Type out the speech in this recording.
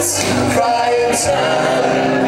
Cry and